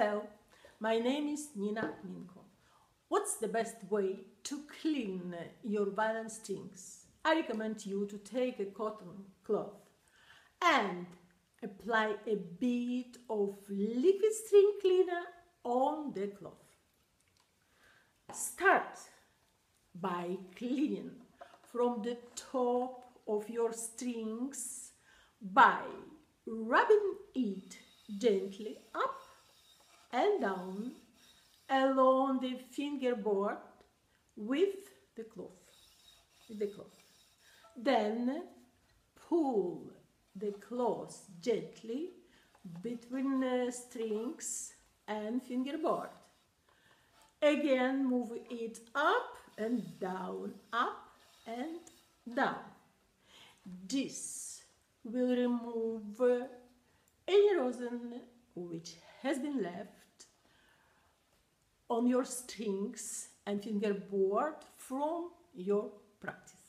Hello, my name is Nina Minko. What's the best way to clean your violin strings? I recommend you to take a cotton cloth and apply a bit of liquid string cleaner on the cloth. Start by cleaning from the top of your strings by rubbing it gently up down along the fingerboard with the cloth. With the cloth. Then pull the cloth gently between the strings and fingerboard. Again, move it up and down, up and down. This will remove any rosin which has been left on your strings and fingerboard from your practice.